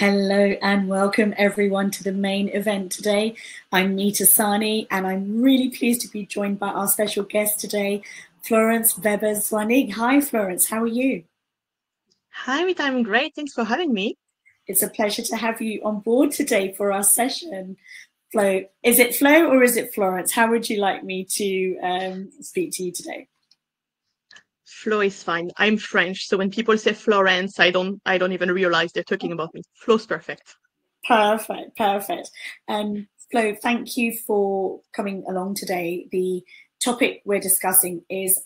Hello and welcome everyone to the main event today. I'm Meeta Sani and I'm really pleased to be joined by our special guest today, Florence Weber Zuanigh. Hi, Florence. How are you? Hi, Meeta. I'm great. Thanks for having me. It's a pleasure to have you on board today for our session. Flo, is it Flo or is it Florence? How would you like me to um, speak to you today? Flo is fine. I'm French, so when people say Florence, I don't I don't even realize they're talking about me. Flo's perfect. Perfect, perfect. And Flo, thank you for coming along today. The topic we're discussing is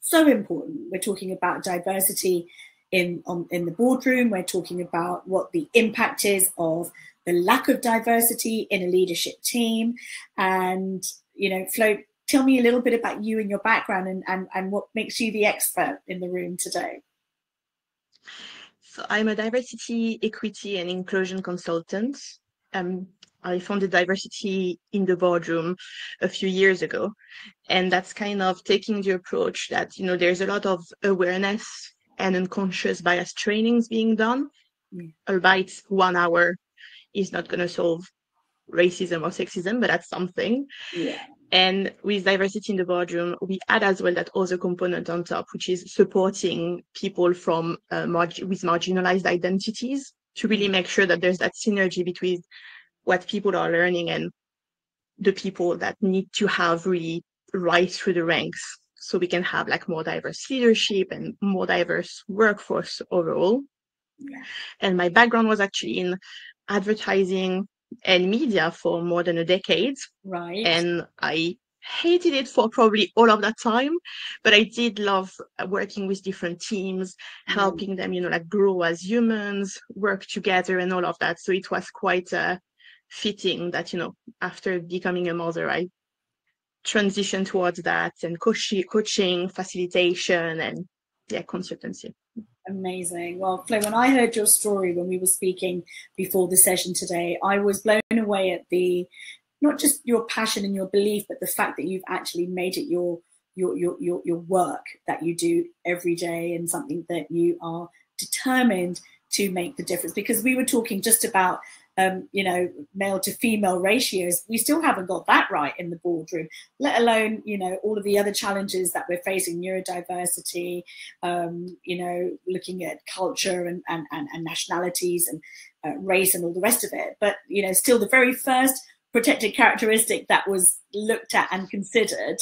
so important. We're talking about diversity in on, in the boardroom. We're talking about what the impact is of the lack of diversity in a leadership team, and you know, Flo, tell me a little bit about you and your background and, and, and what makes you the expert in the room today. So I'm a diversity, equity, and inclusion consultant. Um, I founded diversity in the boardroom a few years ago. And that's kind of taking the approach that, you know, there's a lot of awareness and unconscious bias trainings being done, albeit one hour is not going to solve racism or sexism, but that's something. Yeah. And with diversity in the boardroom, we add as well that other component on top, which is supporting people from uh, with marginalized identities to really make sure that there's that synergy between what people are learning and the people that need to have really rise through the ranks so we can have like more diverse leadership and more diverse workforce overall. Yeah. And my background was actually in advertising and media for more than a decade. Right. And I hated it for probably all of that time but i did love working with different teams mm. helping them you know like grow as humans work together and all of that so it was quite uh, fitting that you know after becoming a mother i transitioned towards that and coaching coaching facilitation and yeah consultancy Amazing. Well, Flo, when I heard your story when we were speaking before the session today, I was blown away at the not just your passion and your belief, but the fact that you've actually made it your your your your, your work that you do every day and something that you are determined to make the difference. Because we were talking just about um, you know, male to female ratios, we still haven't got that right in the boardroom, let alone, you know, all of the other challenges that we're facing, neurodiversity, um, you know, looking at culture and, and, and, and nationalities and uh, race and all the rest of it. But, you know, still the very first protected characteristic that was looked at and considered,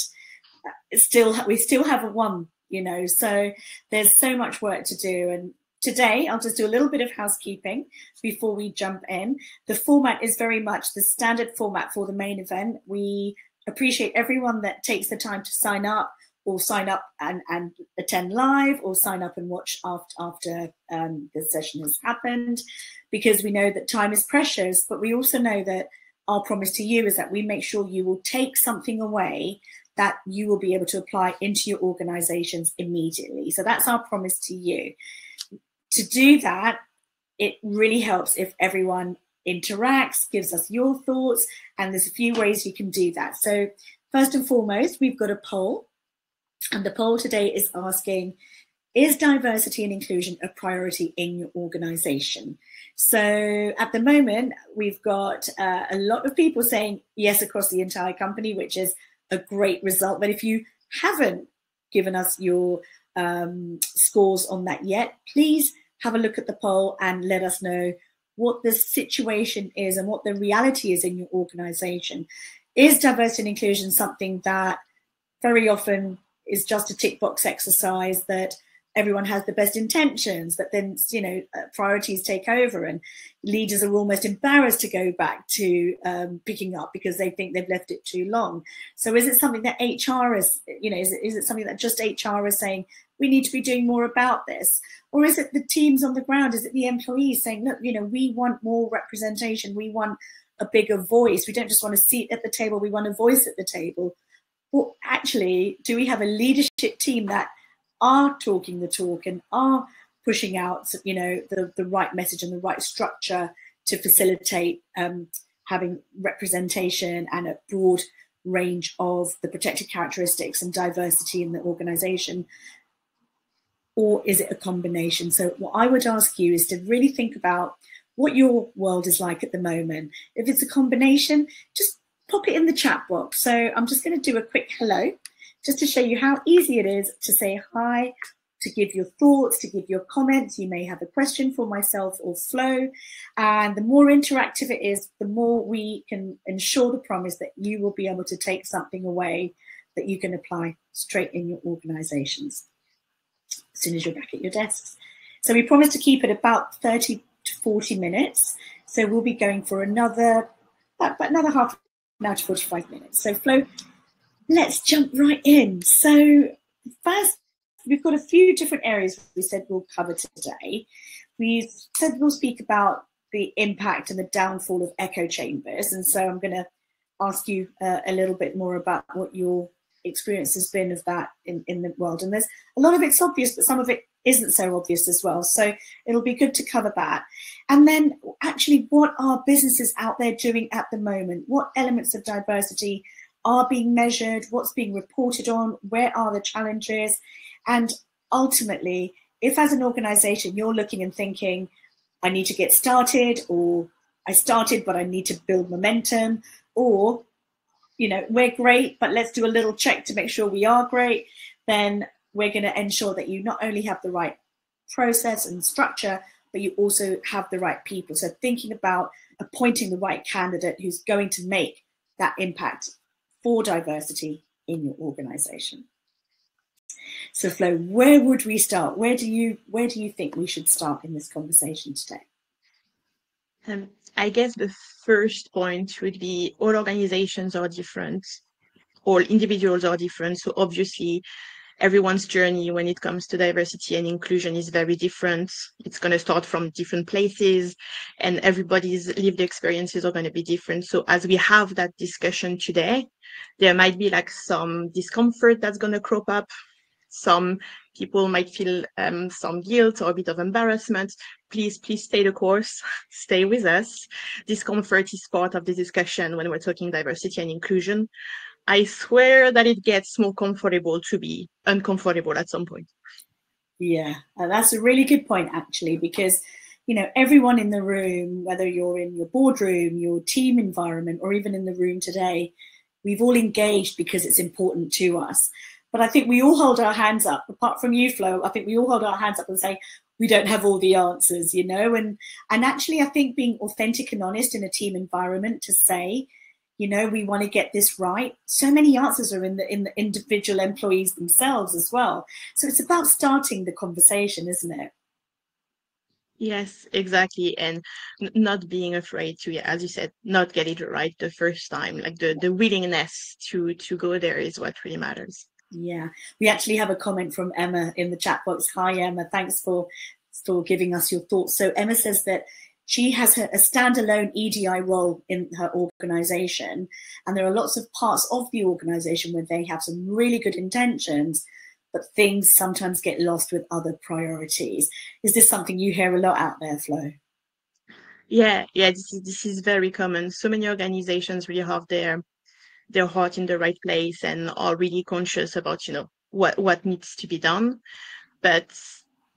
uh, still, we still haven't won, you know, so there's so much work to do. And Today, I'll just do a little bit of housekeeping before we jump in. The format is very much the standard format for the main event. We appreciate everyone that takes the time to sign up or sign up and, and attend live or sign up and watch after, after um, the session has happened because we know that time is precious, but we also know that our promise to you is that we make sure you will take something away that you will be able to apply into your organizations immediately. So that's our promise to you to do that, it really helps if everyone interacts, gives us your thoughts, and there's a few ways you can do that. So, first and foremost, we've got a poll, and the poll today is asking Is diversity and inclusion a priority in your organization? So, at the moment, we've got uh, a lot of people saying yes across the entire company, which is a great result. But if you haven't given us your um, scores on that yet, please have a look at the poll and let us know what the situation is and what the reality is in your organization. Is diversity and inclusion something that very often is just a tick box exercise that everyone has the best intentions, but then you know uh, priorities take over, and leaders are almost embarrassed to go back to um, picking up because they think they've left it too long. So, is it something that HR is, you know, is it, is it something that just HR is saying we need to be doing more about this, or is it the teams on the ground? Is it the employees saying, look, you know, we want more representation, we want a bigger voice, we don't just want a seat at the table, we want a voice at the table. Well, actually, do we have a leadership team that are talking the talk and are pushing out, you know, the, the right message and the right structure to facilitate um, having representation and a broad range of the protected characteristics and diversity in the organization? Or is it a combination? So, what I would ask you is to really think about what your world is like at the moment. If it's a combination, just pop it in the chat box. So I'm just going to do a quick hello just to show you how easy it is to say hi, to give your thoughts, to give your comments. You may have a question for myself or Flo. And the more interactive it is, the more we can ensure the promise that you will be able to take something away that you can apply straight in your organizations as soon as you're back at your desks. So we promise to keep it about 30 to 40 minutes. So we'll be going for another, about another half now to 45 minutes. So Flo, let's jump right in. So first, we've got a few different areas we said we'll cover today. We said we'll speak about the impact and the downfall of echo chambers. And so I'm going to ask you uh, a little bit more about what your experience has been of that in, in the world. And there's a lot of it's obvious, but some of it isn't so obvious as well. So it'll be good to cover that. And then actually, what are businesses out there doing at the moment? What elements of diversity are being measured? What's being reported on? Where are the challenges? And ultimately, if as an organization you're looking and thinking, I need to get started, or I started, but I need to build momentum, or you know, we're great, but let's do a little check to make sure we are great, then we're going to ensure that you not only have the right process and structure, but you also have the right people. So thinking about appointing the right candidate who's going to make that impact for diversity in your organization. So Flo, where would we start? Where do you where do you think we should start in this conversation today? Um, I guess the first point would be all organizations are different, all individuals are different. So obviously everyone's journey when it comes to diversity and inclusion is very different. It's going to start from different places and everybody's lived experiences are going to be different. So as we have that discussion today, there might be like some discomfort that's going to crop up. Some people might feel um, some guilt or a bit of embarrassment. Please, please stay the course, stay with us. Discomfort is part of the discussion when we're talking diversity and inclusion. I swear that it gets more comfortable to be uncomfortable at some point. Yeah, uh, that's a really good point, actually, because you know everyone in the room, whether you're in your boardroom, your team environment, or even in the room today, we've all engaged because it's important to us. But I think we all hold our hands up, apart from you, Flo. I think we all hold our hands up and say we don't have all the answers, you know. And and actually, I think being authentic and honest in a team environment to say you know we want to get this right. So many answers are in the in the individual employees themselves as well. So it's about starting the conversation isn't it? Yes exactly and not being afraid to as you said not get it right the first time like the the willingness to to go there is what really matters. Yeah. We actually have a comment from emma in the chat box. Hi emma. Thanks for for giving us your thoughts. So emma says that she has a standalone EDI role in her organization. And there are lots of parts of the organization where they have some really good intentions, but things sometimes get lost with other priorities. Is this something you hear a lot out there, Flo? Yeah, yeah, this is this is very common. So many organizations really have their their heart in the right place and are really conscious about, you know, what what needs to be done. But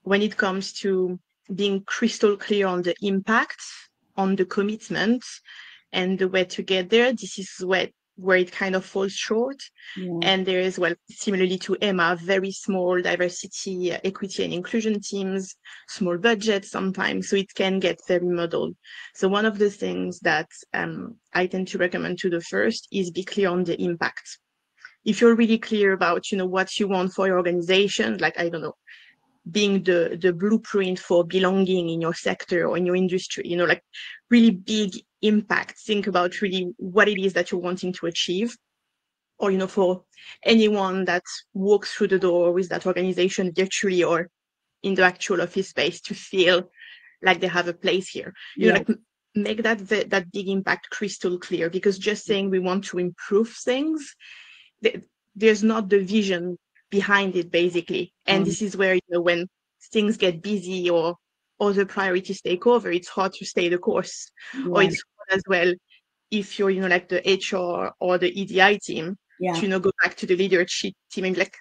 when it comes to being crystal clear on the impact, on the commitment, and the way to get there. This is where where it kind of falls short. Yeah. And there is, well, similarly to Emma, very small diversity, equity, and inclusion teams, small budgets sometimes, so it can get very muddled. So one of the things that um, I tend to recommend to the first is be clear on the impact. If you're really clear about, you know, what you want for your organization, like I don't know, being the the blueprint for belonging in your sector or in your industry you know like really big impact. Think about really what it is that you're wanting to achieve. Or you know for anyone that walks through the door with that organization virtually or in the actual office space to feel like they have a place here. You yeah. know like make that that big impact crystal clear because just saying we want to improve things there's not the vision behind it basically and mm. this is where you know when things get busy or other priorities take over it's hard to stay the course yeah. or it's as well if you're you know like the hr or the edi team yeah. to you know go back to the leadership team and be like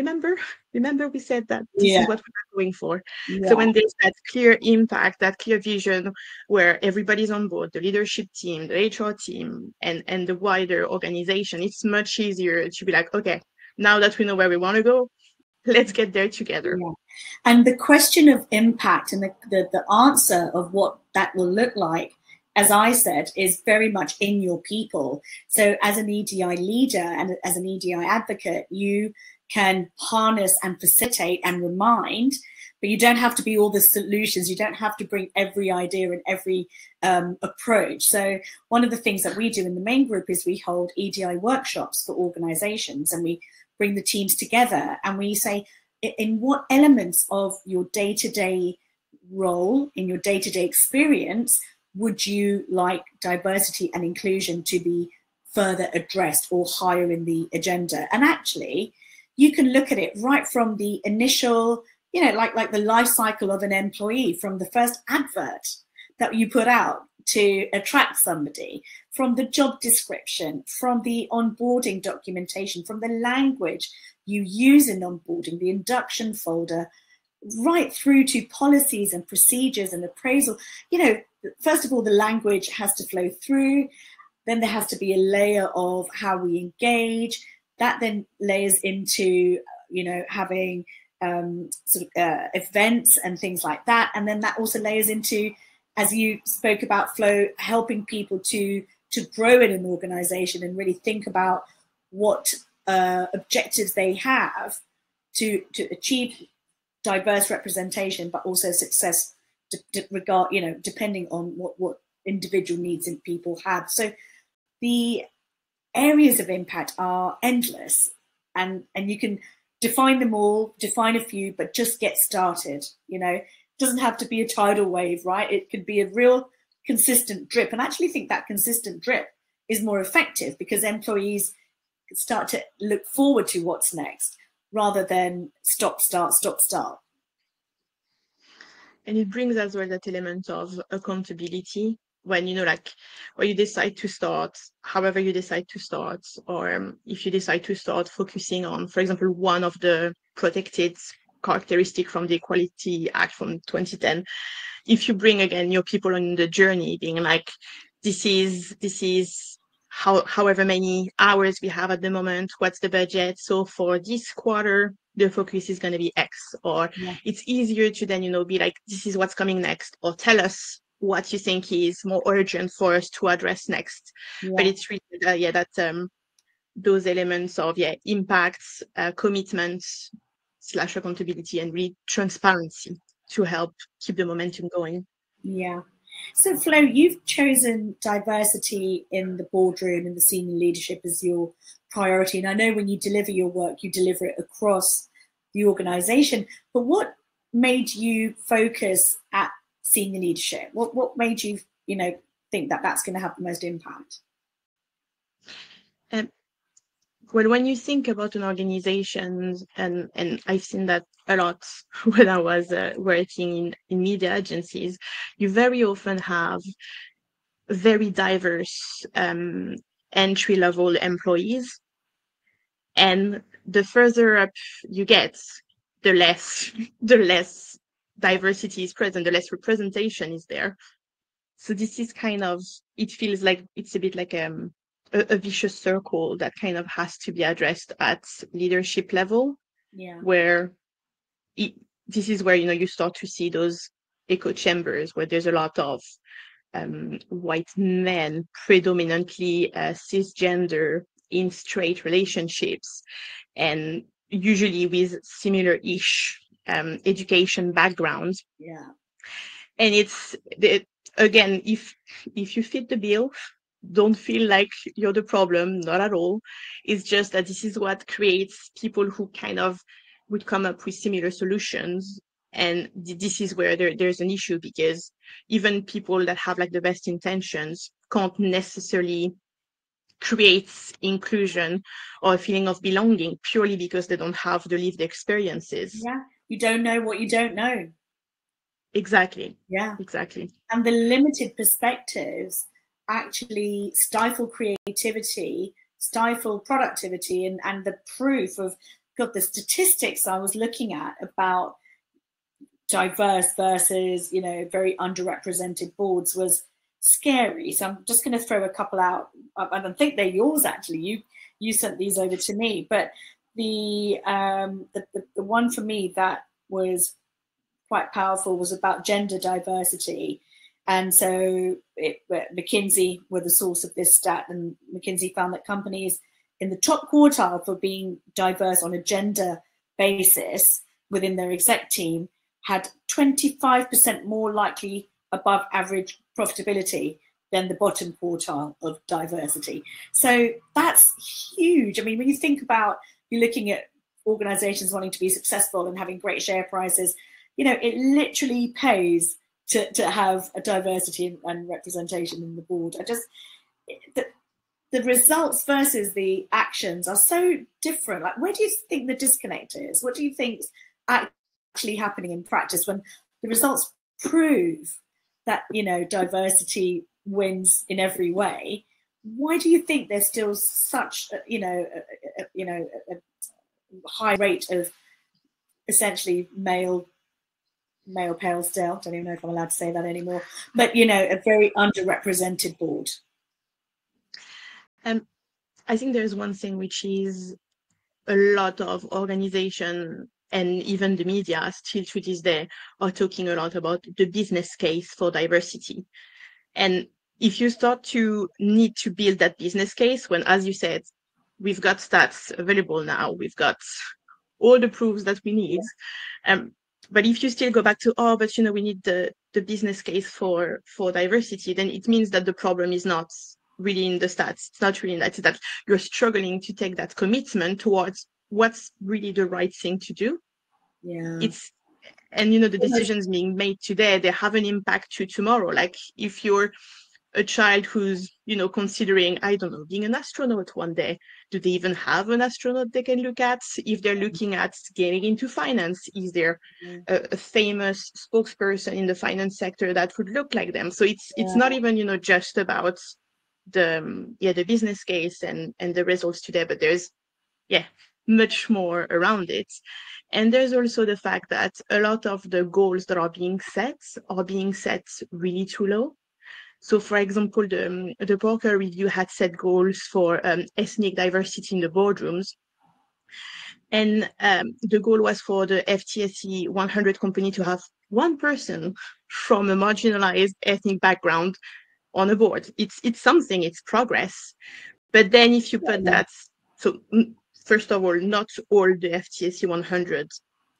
remember remember we said that this Yeah. is what we're going for Yeah. so when there's that clear impact that clear vision where everybody's on board the leadership team the hr team and and the wider organization it's much easier to be like okay now that we know where we want to go let's get there together Yeah. And the question of impact and the, the, the answer of what that will look like, as I said, is very much in your people. So, as an EDI leader and as an EDI advocate, you can harness and facilitate and remind, but you don't have to be all the solutions. You don't have to bring every idea and every um, approach. So, one of the things that we do in the Maine Group is we hold EDI workshops for organizations and we bring the teams together. And we say, in what elements of your day-to-day role in your day-to-day experience would you like diversity and inclusion to be further addressed or higher in the agenda? And actually you can look at it right from the initial you know like like the life cycle of an employee from the first advert that you put out to attract somebody from the job description from the onboarding documentation from the language you use in onboarding, the induction folder, right through to policies and procedures and appraisal. You know, first of all, the language has to flow through. Then there has to be a layer of how we engage. That then layers into, you know, having um, sort of uh, events and things like that. And then that also layers into, as you spoke about, Flo, helping people to to grow in an organization and really think about what uh, objectives they have to to achieve diverse representation, but also success de- de- regard you know depending on what what individual needs and people have. So the areas of impact are endless, and and you can define them all, define a few, but just get started. You know, doesn't have to be a tidal wave, right? It could be a real consistent drip, and I actually think that consistent drip is more effective because employees start to look forward to what's next rather than stop start stop start and it brings as well that element of accountability when you know like when you decide to start however you decide to start or um, if you decide to start focusing on for example one of the protected characteristic from the equality act from 2010 if you bring again your people on the journey being like this is this is how however many hours we have at the moment what's the budget? So for this quarter the focus is going to be x or Yeah. it's easier to then you know be like this is what's coming next or tell us what you think is more urgent for us to address next. But it's really uh, yeah that um those elements of yeah impacts uh, commitments slash accountability and really transparency to help keep the momentum going Yeah. So, Flo, you've chosen diversity in the boardroom and the senior leadership as your priority. And I know when you deliver your work, you deliver it across the organization. But what made you focus at senior leadership? What what made you, you know, think that that's going to have the most impact? Um, well when you think about an organization and and i've seen that a lot when i was uh, working in, in media agencies you very often have very diverse um, entry level employees and the further up you get the less the less diversity is present the less representation is there. So this is kind of it feels like it's a bit like um a, a vicious circle that kind of has to be addressed at leadership level Yeah. where it, this is where you know you start to see those echo chambers where there's a lot of um, white men predominantly uh, cisgender in straight relationships and usually with similar-ish um, education backgrounds Yeah. and it's the, again if if you fit the bill don't feel like you're the problem not at all it's just that this is what creates people who kind of would come up with similar solutions and th- this is where there, there's an issue because even people that have like the best intentions can't necessarily create inclusion or a feeling of belonging purely because they don't have the lived experiences Yeah. You don't know what you don't know. exactly Yeah. exactly and the limited perspectives actually stifle creativity stifle productivity and, and the proof of God, the statistics I was looking at about diverse versus, you know, very underrepresented boards was scary. So I'm just going to throw a couple out. I don't think they're yours actually. You you sent these over to me, but the um, the, the, the one for me that was quite powerful was about gender diversity. And so it, McKinsey were the source of this stat, and McKinsey found that companies in the top quartile for being diverse on a gender basis within their exec team had 25% more likely above average profitability than the bottom quartile of diversity. So that's huge. I mean, when you think about you're looking at organizations wanting to be successful and having great share prices, you know, it literally pays to, to have a diversity and representation in the board. I just, the, the results versus the actions are so different. Like, where do you think the disconnect is? What do you think's actually happening in practice when the results prove that, you know, diversity wins in every way? Why do you think there's still such, you know, a, a, you know, a, high rate of essentially male male pale still. Don't even know if I'm allowed to say that anymore. But you know, a very underrepresented board. Um, I think there's one thing which is a lot of organization and even the media still to this day are talking a lot about the business case for diversity. And if you start to need to build that business case when, as you said, we've got stats available now, we've got all the proofs that we need. Um, but if you still go back to oh but you know we need the the business case for for diversity then it means that the problem is not really in the stats. It's not really in that. It's that you're struggling to take that commitment towards what's really the right thing to do. Yeah. It's and you know the decisions being made today they have an impact to tomorrow. Like if you're a child who's you know considering i don't know being an astronaut one day do they even have an astronaut they can look at? If they're looking at getting into finance is there a, a, famous spokesperson in the finance sector that would look like them? So it's yeah. it's not even you know just about the um, yeah the business case and and the results today but there's yeah much more around it. And there's also the fact that a lot of the goals that are being set are being set really too low so, for example, the, um, the Parker Review had set goals for um, ethnic diversity in the boardrooms. And um, the goal was for the FTSE 100 company to have one person from a marginalized ethnic background on a board. It's it's something. It's progress. But then if you put that, so first of all, not all the FTSE 100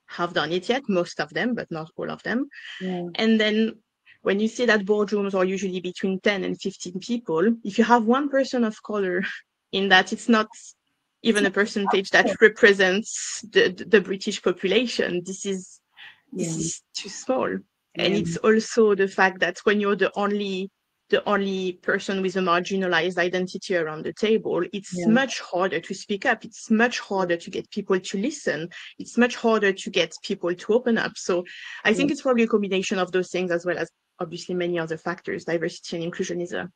have done it yet. Most of them, but not all of them. Yeah. And then when you see that boardrooms are usually between 10 and 15 people, if you have one person of color in that, it's not even a percentage that represents the, the British population. This is this yeah. is too small. Yeah. And it's also the fact that when you're the only the only person with a marginalized identity around the table, it's yeah. much harder to speak up. It's much harder to get people to listen. It's much harder to get people to open up. So I think it's probably a combination of those things as well as obviously many other factors. Diversity and inclusion is a,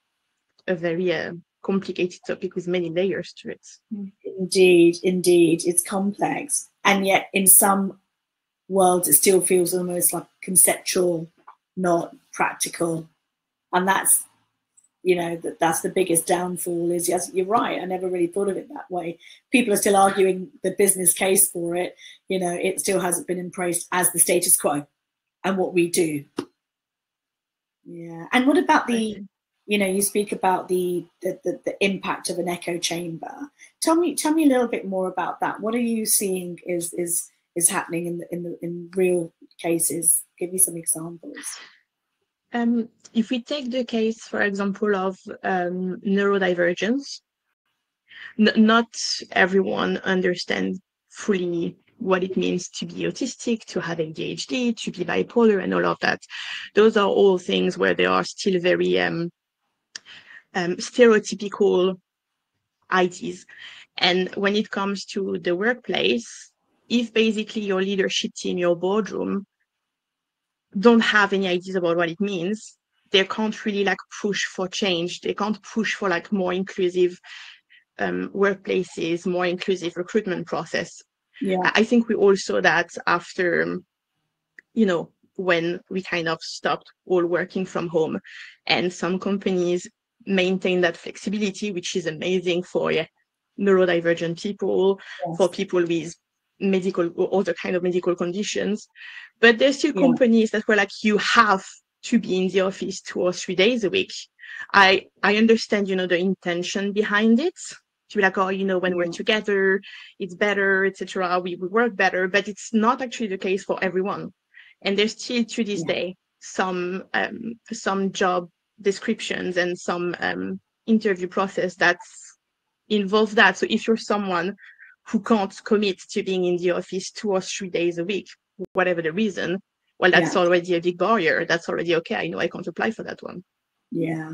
a very uh, complicated topic with many layers to it. Indeed, indeed. It's complex. And yet, in some worlds, it still feels almost like conceptual, not practical. And that's, you know, that that's the biggest downfall is yes, you're right. I never really thought of it that way. People are still arguing the business case for it. You know, it still hasn't been embraced as the status quo and what we do yeah. And what about the, you know, you speak about the, the the, the impact of an echo chamber. Tell me tell me a little bit more about that. What are you seeing is is is happening in the in the in real cases? Give me some examples. Um, if we take the case, for example, of um, neurodivergence, n- not everyone understands fully what it means to be autistic, to have ADHD, to be bipolar, and all of that. Those are all things where they are still very um, um, stereotypical ideas. And when it comes to the workplace, if basically your leadership team, your boardroom, don't have any ideas about what it means, they can't really like push for change. They can't push for like more inclusive um, workplaces, more inclusive recruitment process Yeah. I think we all saw that after, um, you know, when we kind of stopped all working from home and some companies maintain that flexibility, which is amazing for yeah, neurodivergent people, yes. for people with medical or other kind of medical conditions. But there's still yeah. companies that were like, you have to be in the office two or three days a week. I I understand, you know, the intention behind it. To be like, oh, you know, when we're together, it's better, etc. We, we work better, but it's not actually the case for everyone. And there's still to this yeah. day some um, some job descriptions and some um, interview process that's involve that. So if you're someone who can't commit to being in the office two or three days a week, whatever the reason, well, that's yeah. already a big barrier. That's already okay. I know I can't apply for that one. Yeah.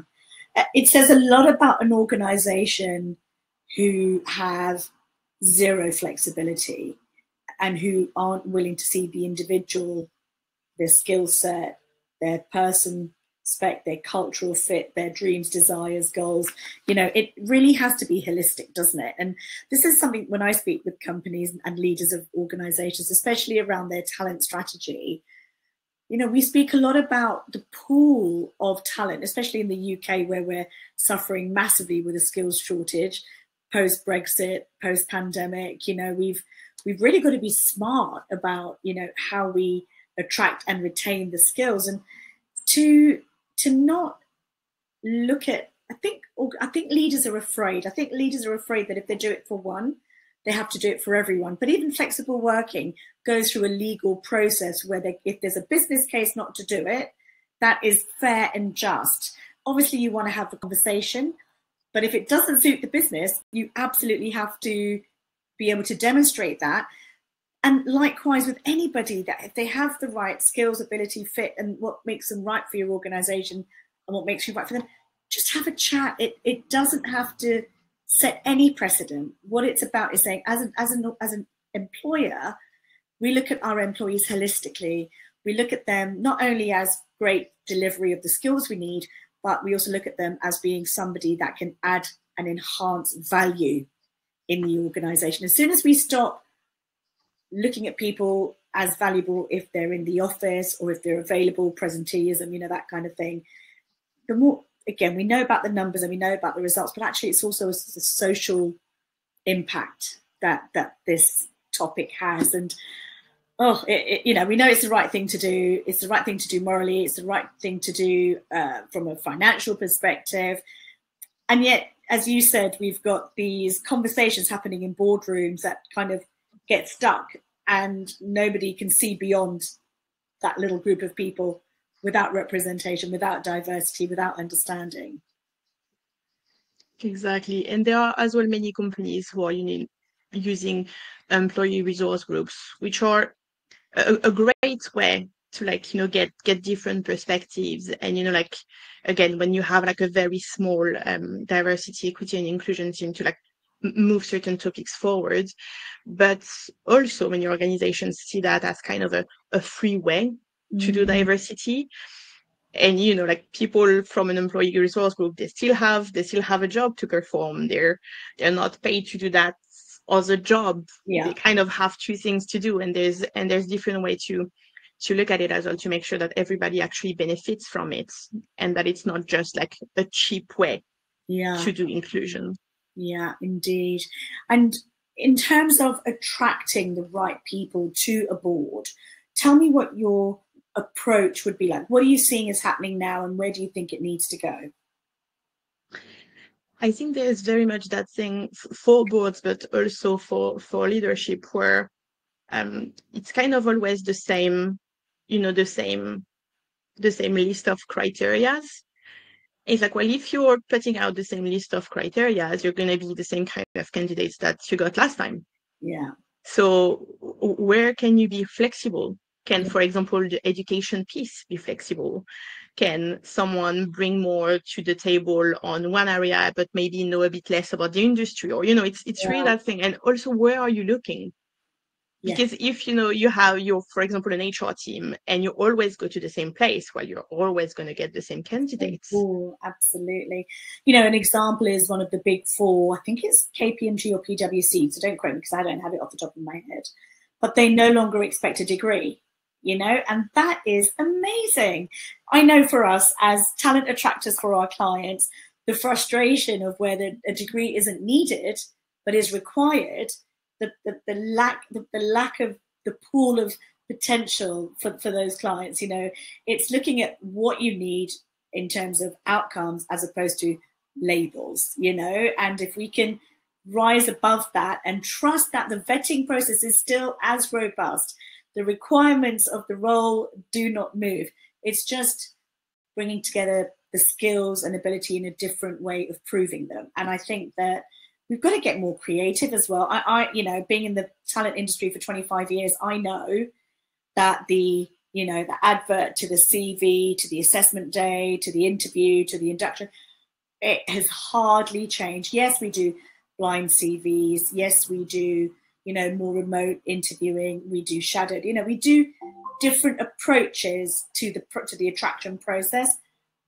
Uh, it says a lot about an organization who have zero flexibility and who aren't willing to see the individual, their skill set, their person spec, their cultural fit, their dreams, desires, goals. You know, it really has to be holistic, doesn't it? And this is something when I speak with companies and leaders of organizations, especially around their talent strategy, you know, we speak a lot about the pool of talent, especially in the UK, where we're suffering massively with a skills shortage post Brexit, post pandemic. You know, we've we've really got to be smart about you know how we attract and retain the skills, and to to not look at. I think I think leaders are afraid. I think leaders are afraid that if they do it for one, they have to do it for everyone. But even flexible working goes through a legal process where they, if there's a business case not to do it, that is fair and just. Obviously, you want to have the conversation, but if it doesn't suit the business, you absolutely have to be able to demonstrate that. And likewise with anybody, that if they have the right skills, ability, fit, and what makes them right for your organization and what makes you right for them, just have a chat. It it doesn't have to set any precedent. What it's about is saying, as an, as an, as an employer, we look at our employees holistically. We look at them not only as great delivery of the skills we need, but we also look at them as being somebody that can add and enhance value in the organization. As soon as we stop looking at people as valuable if they're in the office or if they're available, presenteeism, you know, that kind of thing, the more again, we know about the numbers and we know about the results, but actually it's also a, a social impact that that this topic has. And oh, it, it, you know, we know it's the right thing to do. It's the right thing to do morally. It's the right thing to do uh, from a financial perspective. And yet, as you said, we've got these conversations happening in boardrooms that kind of get stuck, and nobody can see beyond that little group of people without representation, without diversity, without understanding. Exactly. And there are as well many companies who are you know, using employee resource groups, which are a, a great way to like you know get get different perspectives. And you know like again when you have like a very small um, diversity equity and inclusion team to like move certain topics forward. But also when your organizations see that as kind of a, a free way to do mm-hmm. diversity and you know like people from an employee resource group they still have they still have a job to perform. They're they're not paid to do that as a job yeah. they kind of have two things to do and there's and there's different way to to look at it as well to make sure that everybody actually benefits from it and that it's not just like a cheap way yeah. to do inclusion yeah indeed and in terms of attracting the right people to a board tell me what your approach would be like? What are you seeing is happening now, and where do you think it needs to go? I think there is very much that thing for boards, but also for for leadership, where um, it's kind of always the same, you know, the same the same list of criterias. It's like, well, if you're putting out the same list of criterias, you're going to be the same kind of candidates that you got last time. Yeah. So where can you be flexible? Can, for example, the education piece be flexible? Can someone bring more to the table on one area, but maybe know a bit less about the industry? Or, you know, it's it's yeah. really that thing. And also, where are you looking? because yeah. if you know you have your for example an hr team and you always go to the same place well you're always going to get the same candidates oh absolutely you know an example is one of the big four i think it's kpmg or pwc so don't quote me because i don't have it off the top of my head but they no longer expect a degree you know and that is amazing. I know for us as talent attractors for our clients the frustration of where the, a degree isn't needed but is required the, the, the lack the, the lack of the pool of potential for, for those clients you know. It's looking at what you need in terms of outcomes as opposed to labels you know. And if we can rise above that and trust that the vetting process is still as robust the requirements of the role do not move it's just bringing together the skills and ability in a different way of proving them and i think that we've got to get more creative as well. I, I, you know, being in the talent industry for 25 years, I know that the, you know, the advert to the CV, to the assessment day, to the interview, to the induction, it has hardly changed. Yes, we do blind CVs. Yes, we do, you know, more remote interviewing. We do shadowed. You know, we do different approaches to the to the attraction process,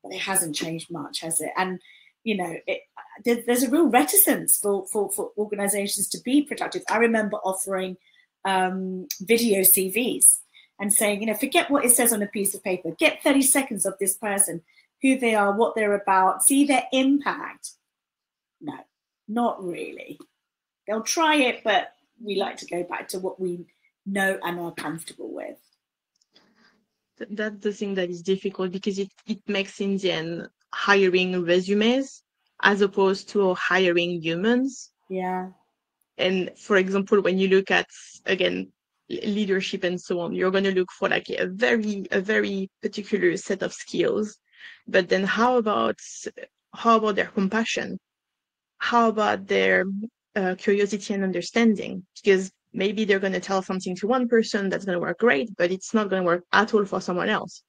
but it hasn't changed much, has it? And you know, it, there's a real reticence for, for, for organizations to be productive. I remember offering um, video CVs and saying, you know, forget what it says on a piece of paper, get 30 seconds of this person, who they are, what they're about, see their impact. No, not really. They'll try it, but we like to go back to what we know and are comfortable with. That's the thing that is difficult because it, it makes in the end hiring resumes as opposed to hiring humans. Yeah. And for example, when you look at again leadership and so on, you're going to look for like a very a very particular set of skills. But then how about how about their compassion? How about their uh, curiosity and understanding? Because maybe they're going to tell something to one person that's going to work great, but it's not going to work at all for someone else.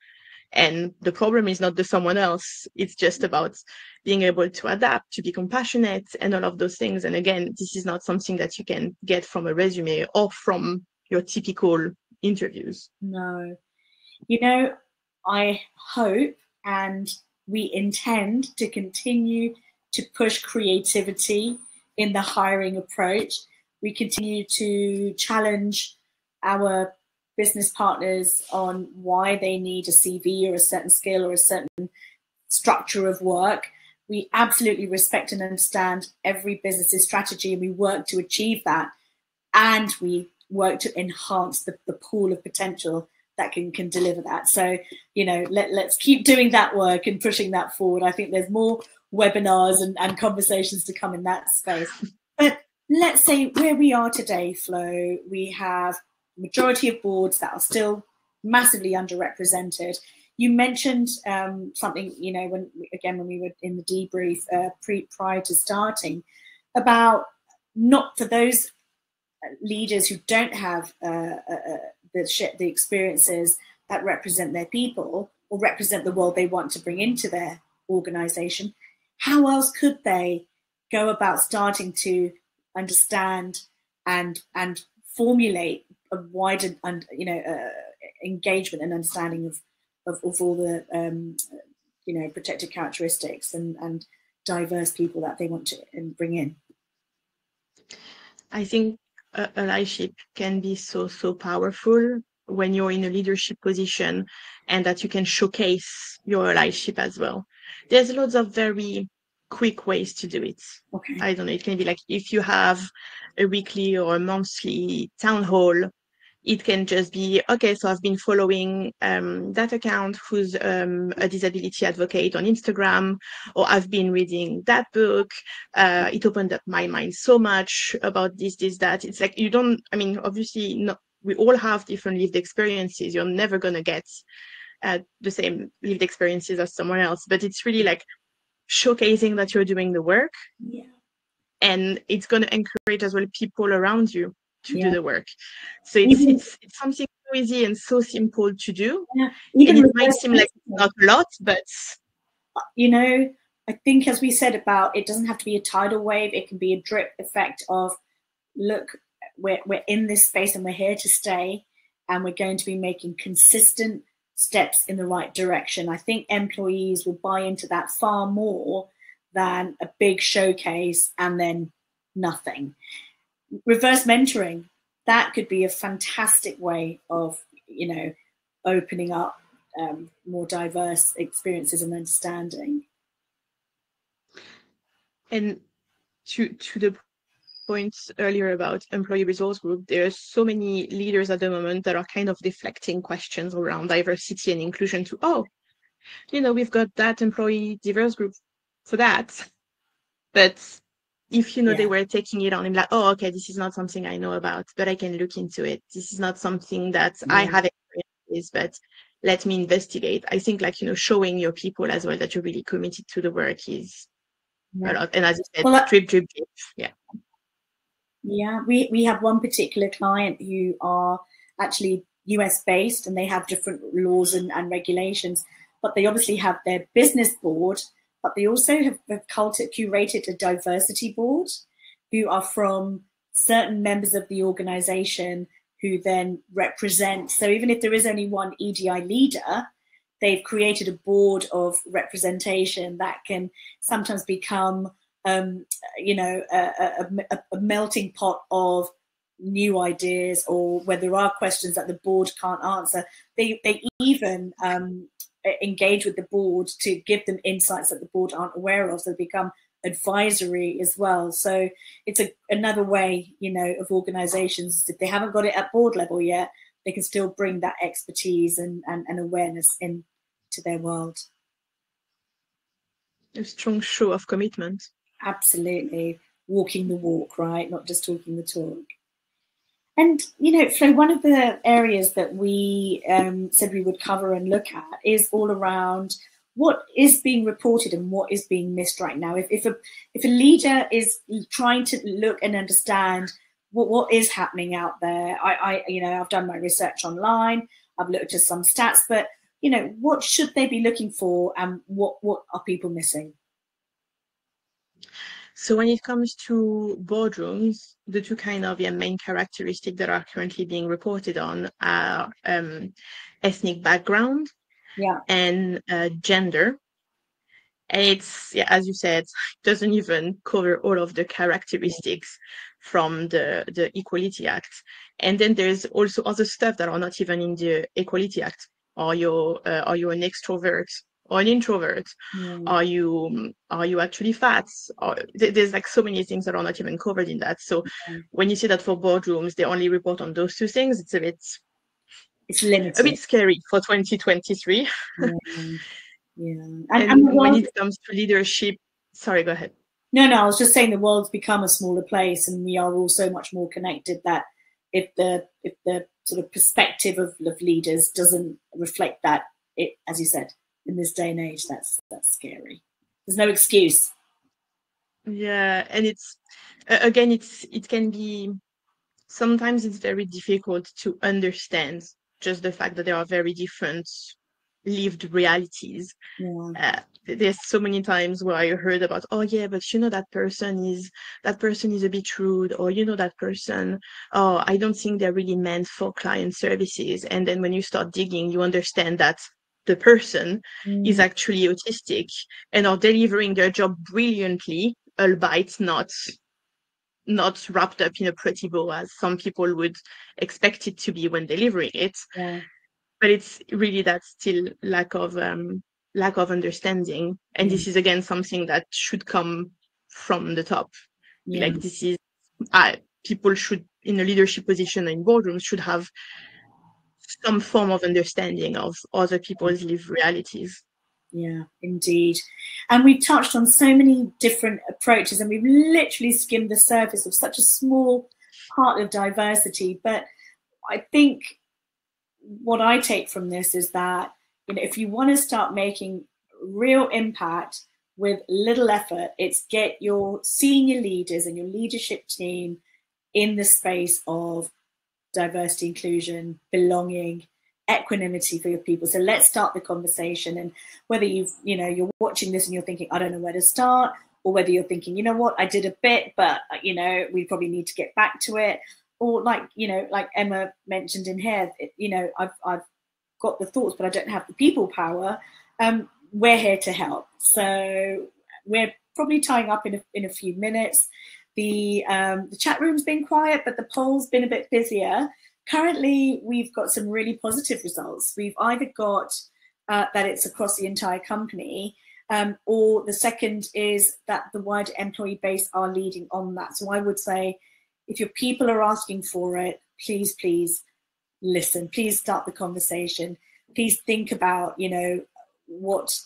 And the problem is not the someone else. It's just about being able to adapt, to be compassionate, and all of those things. And again, this is not something that you can get from a resume or from your typical interviews. No. You know, I hope and we intend to continue to push creativity in the hiring approach. We continue to challenge our business partners on why they need a CV or a certain skill or a certain structure of work. We absolutely respect and understand every business's strategy and we work to achieve that. And we work to enhance the, the pool of potential that can, can deliver that. So, you know, let, let's keep doing that work and pushing that forward. I think there's more webinars and, and conversations to come in that space. But let's say where we are today, Flo, we have majority of boards that are still massively underrepresented. You mentioned um, something, you know, when again when we were in the debrief uh, pre prior to starting about not for those leaders who don't have uh, uh, uh the the experiences that represent their people or represent the world they want to bring into their organization. How else could they go about starting to understand and and formulate a wider and you know uh, engagement and understanding of, of, of all the um, you know protected characteristics and and diverse people that they want to bring in. I think allyship can be so so powerful when you're in a leadership position and that you can showcase your allyship as well. There's lots of very quick ways to do it. Okay. I don't know. It can be like if you have a weekly or a monthly town hall it can just be okay so i've been following um, that account who's um, a disability advocate on instagram or i've been reading that book uh, it opened up my mind so much about this this that it's like you don't i mean obviously not, we all have different lived experiences you're never going to get uh, the same lived experiences as someone else but it's really like showcasing that you're doing the work yeah and it's going to encourage as well people around you to yeah. do the work. So it's, it's, it's something so easy and so simple to do. Yeah. Even and it might seem like not a lot, but you know, I think as we said about it doesn't have to be a tidal wave, it can be a drip effect of look we're, we're in this space and we're here to stay and we're going to be making consistent steps in the right direction. I think employees will buy into that far more than a big showcase and then nothing. Reverse mentoring, that could be a fantastic way of, you know, opening up um, more diverse experiences and understanding. And to to the points earlier about employee resource group, there are so many leaders at the moment that are kind of deflecting questions around diversity and inclusion to, oh, you know, we've got that employee diverse group for that. But if you know yeah. they were taking it on and like, oh, okay, this is not something I know about, but I can look into it. This is not something that. I have experience but let me investigate. I think like, you know, showing your people as well that you're really committed to the work is yeah. a lot. And as you said, well, drip, drip, drip. Yeah. Yeah, we, we have one particular client who are actually US based and they have different laws and, and regulations, but they obviously have their business board, but they also have, have curated a diversity board who are from certain members of the organization who then represent. So even if there is only one EDI leader, they've created a board of representation that can sometimes become, um, you know, a, a, a, melting pot of new ideas or where there are questions that the board can't answer. They, they even um, engage with the board to give them insights that the board aren't aware of. So they become advisory as well. So it's a, another way, you know, of organizations, if they haven't got it at board level yet, they can still bring that expertise and, and, and awareness into their world. A strong show of commitment. Absolutely. Walking the walk, right? Not just talking the talk. And, you know, Flo, one of the areas that we um, said we would cover and look at is all around what is being reported and what is being missed right now. If, if a if a leader is trying to look and understand what, what is happening out there, I, I you know I've done my research online, I've looked at some stats, but you know what should they be looking for, and what what are people missing? So when it comes to boardrooms, the two kind of yeah, main characteristics that are currently being reported on are um, ethnic background yeah. and uh, gender. And it's, yeah, as you said, doesn't even cover all of the characteristics from the, the Equality Act. And then there's also other stuff that are not even in the Equality Act. Are you, uh, are you an extrovert or an introvert? Mm. Are you are you actually fat? Or, there's like so many things that are not even covered in that. So mm. when you see that for boardrooms, they only report on those two things, it's a bit it's limited. A bit scary for 2023. yeah. yeah. And, and, and when it comes to leadership, sorry, go ahead. No, no, I was just saying the world's become a smaller place and we are all so much more connected that if the if the sort of perspective of, of leaders doesn't reflect that, it as you said, in this day and age, that's that's scary. There's no excuse. Yeah, and it's again, it's it can be sometimes it's very difficult to understand just the fact that there are very different lived realities. Yeah. Uh, there's so many times where I heard about, oh yeah, but you know that person is that person is a bit rude, or you know that person, oh I don't think they're really meant for client services. And then when you start digging, you understand that the person mm. is actually autistic and are delivering their job brilliantly, albeit not not wrapped up in a pretty bow as some people would expect it to be when delivering it. Yeah. But it's really that still lack of um, lack of understanding, and this is again something that should come from the top. Yeah. Like this is, uh, people should in a leadership position in boardrooms should have some form of understanding of other people's lived realities. Yeah, indeed. And we've touched on so many different approaches and we've literally skimmed the surface of such a small part of diversity. But I think what I take from this is that, you know, if you want to start making real impact with little effort, it's get your senior leaders and your leadership team in the space of diversity, inclusion, belonging, equanimity for your people. So let's start the conversation. And whether you've, you know, you're watching this and you're thinking, I don't know where to start, or whether you're thinking, you know what, I did a bit, but you know, we probably need to get back to it. or like you know like emma mentioned in here you know i've i've got the thoughts but i don't have the people power um, we're here to help so we're probably tying up in a, in a few minutes the um, the chat room's been quiet but the poll's been a bit busier currently we've got some really positive results we've either got uh, that it's across the entire company um, or the second is that the wider employee base are leading on that so i would say if your people are asking for it, please, please listen. Please start the conversation. Please think about, you know, what,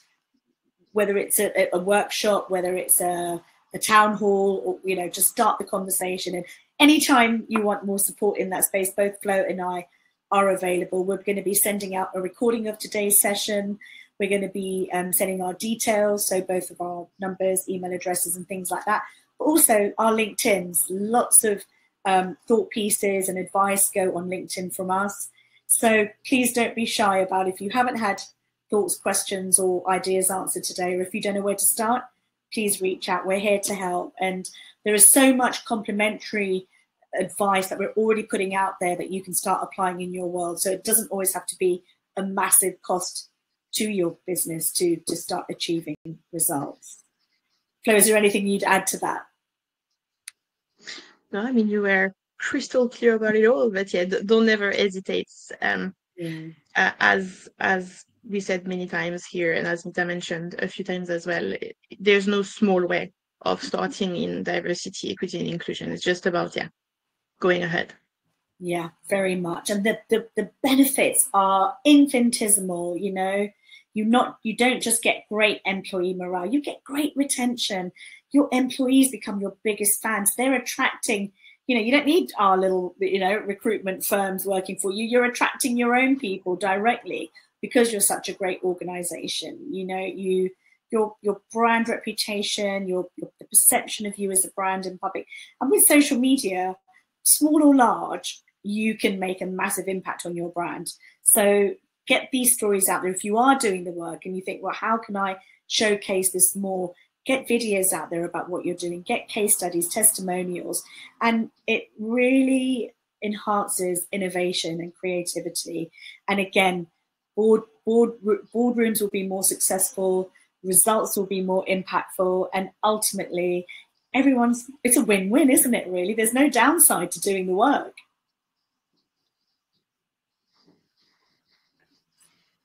whether it's a, a workshop, whether it's a, a town hall, or, you know, just start the conversation. And anytime you want more support in that space, both Flo and I are available. We're going to be sending out a recording of today's session. We're going to be um, sending our details, so both of our numbers, email addresses, and things like that. But also our LinkedIn's. Lots of um, thought pieces and advice go on LinkedIn from us. So please don't be shy about if you haven't had thoughts, questions, or ideas answered today, or if you don't know where to start, please reach out. We're here to help. And there is so much complimentary advice that we're already putting out there that you can start applying in your world. So it doesn't always have to be a massive cost to your business to, to start achieving results. Flo, is there anything you'd add to that? No, I mean you were crystal clear about it all, but yeah, don't never hesitate. Um, yeah. uh, as as we said many times here, and as Meeta mentioned a few times as well, there's no small way of starting in diversity, equity, and inclusion. It's just about yeah, going ahead. Yeah, very much, and the the, the benefits are infinitesimal. You know, you not you don't just get great employee morale, you get great retention your employees become your biggest fans. They're attracting, you know, you don't need our little, you know, recruitment firms working for you. You're attracting your own people directly because you're such a great organization. You know, you your your brand reputation, your, your the perception of you as a brand in public. And with social media, small or large, you can make a massive impact on your brand. So get these stories out there. If you are doing the work and you think, well, how can I showcase this more? get videos out there about what you're doing, get case studies, testimonials, and it really enhances innovation and creativity. And again, board board boardrooms will be more successful, results will be more impactful, and ultimately, everyone's it's a win-win, isn't it? Really, there's no downside to doing the work.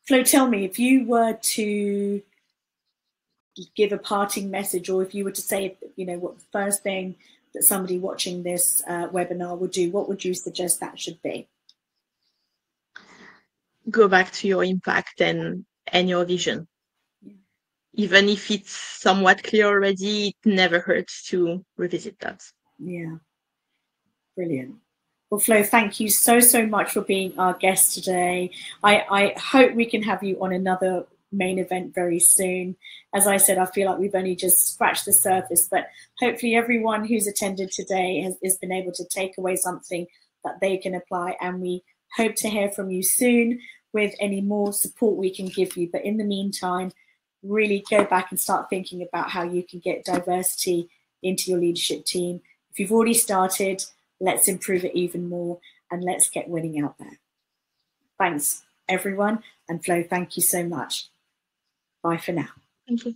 Flo, tell me if you were to give a parting message, or if you were to say, you know, what the first thing that somebody watching this uh, webinar would do, what would you suggest that should be? Go back to your impact and and your vision. Yeah. Even if it's somewhat clear already, it never hurts to revisit that. Yeah, brilliant. Well, Flo, thank you so, so much for being our guest today. I, I hope we can have you on another main event very soon. As I said, I feel like we've only just scratched the surface, but hopefully everyone who's attended today has, has been able to take away something that they can apply. And we hope to hear from you soon with any more support we can give you. But in the meantime, really go back and start thinking about how you can get diversity into your leadership team. If you've already started, let's improve it even more and let's get winning out there. Thanks, everyone. And Flo, thank you so much. Bye for now. Thank you.